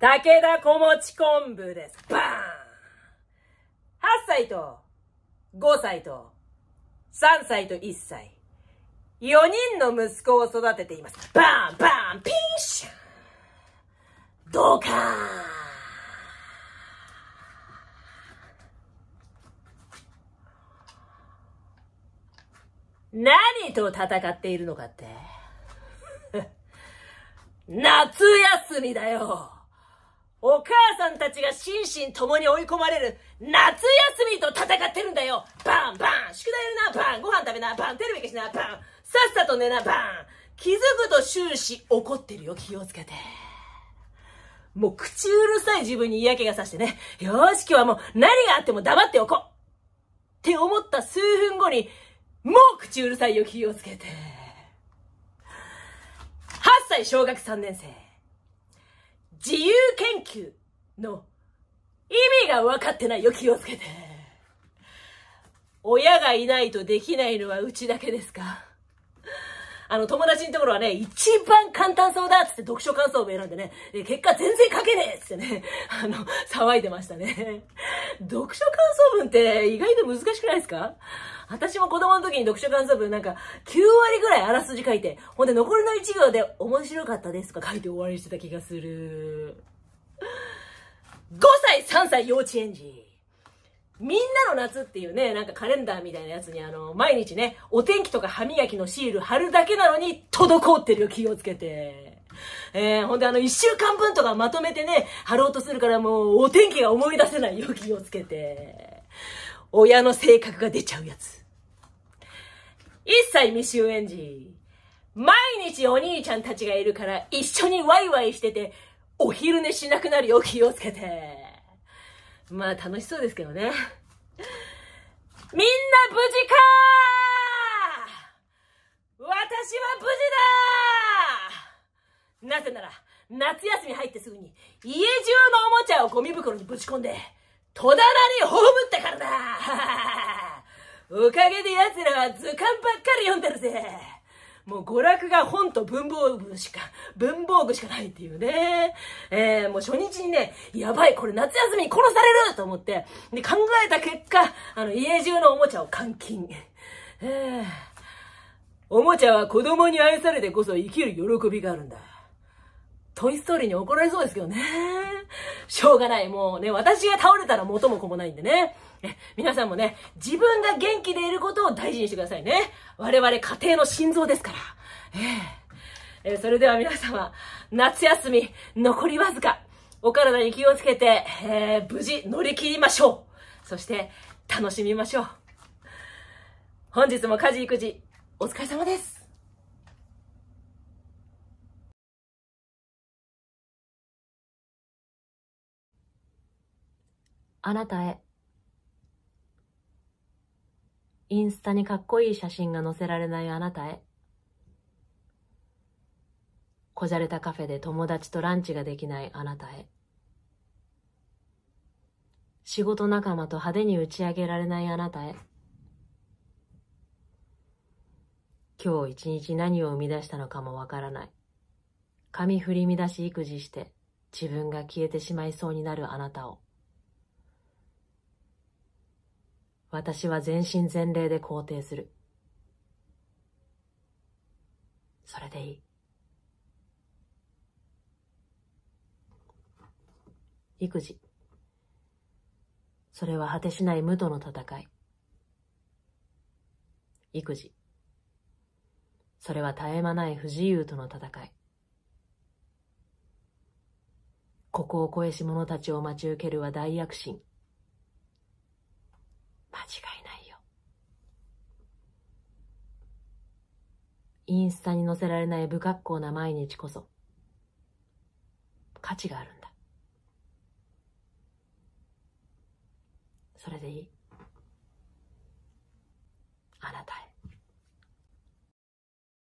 武田小餅昆布です。バーン !8 歳と5歳と3歳と1歳。4人の息子を育てています。バーンバーンピンシャンどうか何と戦っているのかって？夏休みだよお母さんたちが心身ともに追い込まれる夏休みと戦ってるんだよ。バンバン。宿題やるな。バン。ご飯食べな。バン。テレビ消しな。バン。さっさと寝な。バン。気づくと終始怒ってるよ。気をつけて。もう口うるさい自分に嫌気がさしてね。よーし今日はもう何があっても黙っておこう。って思った数分後に、もう口うるさいよ。気をつけて。8歳小学3年生。自由研究の意味が分かってないよ気をつけて。親がいないとできないのはうちだけですか？あの、友達のところはね、一番簡単そうだっつって読書感想文選んでね、結果全然書けねえっつってね、あの、騒いでましたね。読書感想文って意外と難しくないですか？私も子供の時に読書感想文なんか9割ぐらいあらすじ書いて、ほんで残りの1行で面白かったですとか 書いて終わりしてた気がする。5歳、3歳幼稚園児。みんなの夏っていうね、なんかカレンダーみたいなやつにあの、毎日ね、お天気とか歯磨きのシール貼るだけなのに、滞ってるよ、気をつけて。えー、ほんであの、一週間分とかまとめてね、貼ろうとするからもう、お天気が思い出せないよ、気をつけて。親の性格が出ちゃうやつ。一歳未就園児。毎日お兄ちゃんたちがいるから一緒にワイワイしてて、お昼寝しなくなるよ、気をつけて。まあ楽しそうですけどね。みんな無事か私は無事だなぜなら、夏休み入ってすぐに家中のおもちゃをゴミ袋にぶち込んで、戸棚に葬ったからだおかげで奴らは図鑑ばっかり読んでるぜもう娯楽が本と文房具しか、文房具しかないっていうね。えー、もう初日にね、やばい、これ夏休みに殺されると思って、で、考えた結果、あの、家中のおもちゃを監禁。えー、おもちゃは子供に愛されてこそ生きる喜びがあるんだ。トイストーリーに怒られそうですけどね。しょうがない。もうね、私が倒れたら元も子もないんでね。え、皆さんもね、自分が元気でいることを大事にしてくださいね。我々家庭の心臓ですから。えー、えー、それでは皆様、夏休み、残りわずか、お体に気をつけて、えー、無事乗り切りましょう。そして、楽しみましょう。本日も家事育児、お疲れ様です。あなたへ。インスタにかっこいい写真が載せられないあなたへ。こじゃれたカフェで友達とランチができないあなたへ。仕事仲間と派手に打ち上げられないあなたへ。今日一日何を生み出したのかもわからない。髪振り乱し育児して自分が消えてしまいそうになるあなたを。私は全身全霊で肯定する。それでいい。育児。それは果てしない無との戦い。育児。それは絶え間ない不自由との戦い。ここを越えし者たちを待ち受けるは大躍進。間違いないよ。インスタに載せられない不格好な毎日こそ、価値があるんだ。それでいい？